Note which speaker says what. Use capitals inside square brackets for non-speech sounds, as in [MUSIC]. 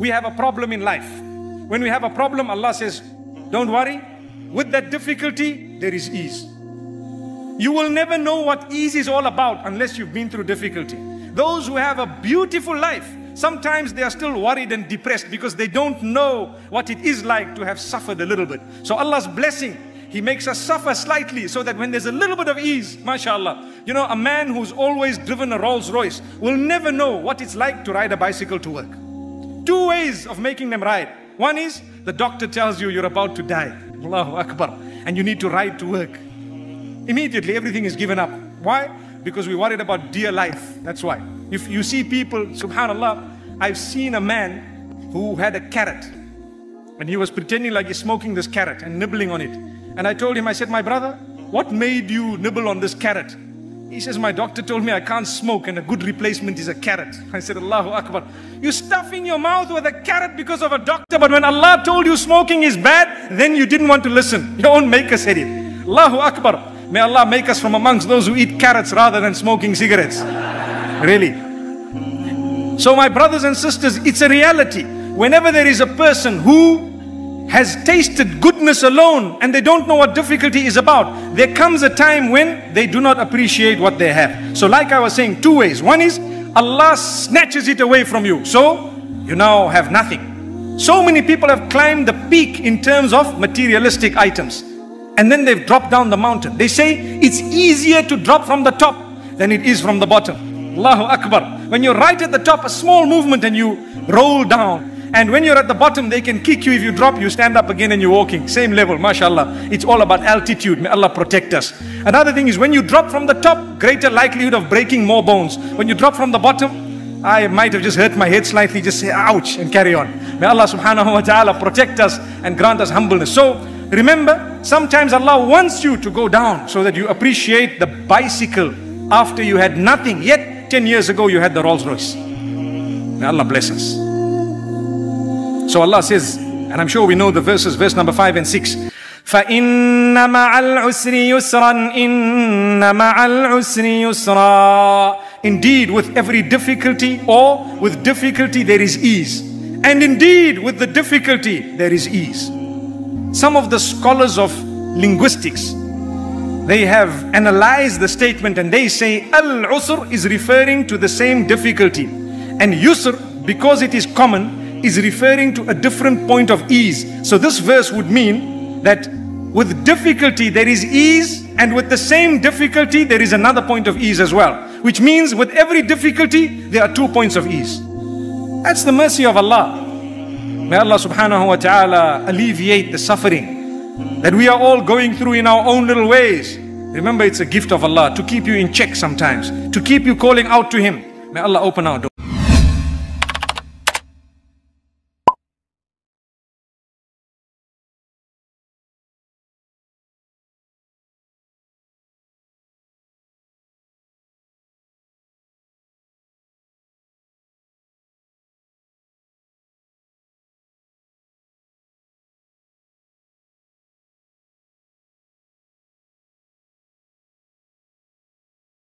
Speaker 1: we have a problem in life. When we have a problem, Allah says, Don't worry. With that difficulty, there is ease. You will never know what ease is all about unless you've been through difficulty. Those who have a beautiful life, sometimes they are still worried and depressed because they don't know what it is like to have suffered a little bit. So Allah's blessing, He makes us suffer slightly so that when there's a little bit of ease, mashallah, you know, a man who's always driven a Rolls Royce will never know what it's like to ride a bicycle to work. Two ways of making them right. One is the doctor tells you you're about to die. Allahu Akbar. And you need to ride to work. Immediately everything is given up. Why? Because we're worried about dear life. That's why. If you see people, subhanAllah, I've seen a man who had a carrot and he was pretending like he's smoking this carrot and nibbling on it. And I told him, I said, my brother, what made you nibble on this carrot? He says, my doctor told me I can't smoke and a good replacement is a carrot. [LAUGHS] I said, Allahu Akbar. You stuffing your mouth with a carrot because of a doctor, but when Allah told you smoking is bad, then you didn't want to listen. [LAUGHS] Your own maker said it. Allahu Akbar. May Allah make us from amongst those who eat carrots rather than smoking cigarettes. [LAUGHS] Really. So, my brothers and sisters, it's a reality. Whenever there is a person who has tasted goodness alone and they don't know what difficulty is about, there comes a time when they do not appreciate what they have. So, like I was saying, two ways. One is Allah snatches it away from you. So, you now have nothing. So many people have climbed the peak in terms of materialistic items and then they've dropped down the mountain. They say it's easier to drop from the top than it is from the bottom. Allahu Akbar. When you're right at the top, a small movement and you roll down. And when you're at the bottom, they can kick you. If you drop, you stand up again and you're walking. Same level, mashallah. It's all about altitude. May Allah protect us. Another thing is when you drop from the top, greater likelihood of breaking more bones. When you drop from the bottom, I might have just hurt my head slightly, just say ouch and carry on. May Allah subhanahu wa ta'ala protect us and grant us humbleness. So Remember, sometimes Allah wants you to go down so that you appreciate the bicycle after you had nothing. Yet, 10 years ago, you had the Rolls Royce. May Allah bless us. So Allah says, and I'm sure we know the verses, verse number 5 and 6.
Speaker 2: فإن مع العسر يسرا إن مع العسر يسرا
Speaker 1: Indeed, with every difficulty or with difficulty there is ease. And indeed, with the difficulty there is ease. Some of the scholars of linguistics, they have analyzed the statement and they say Al-Usr is referring to the same difficulty. And Yusr, because it is common, is referring to a different point of ease. So this verse would mean that with difficulty there is ease and with the same difficulty there is another point of ease as well. Which means with every difficulty there are two points of ease. That's the mercy of Allah. May Allah subhanahu wa ta'ala alleviate the suffering that we are all going through in our own little ways. Remember, it's a gift of Allah to keep you in check sometimes, to keep you calling out to Him. May Allah open our door.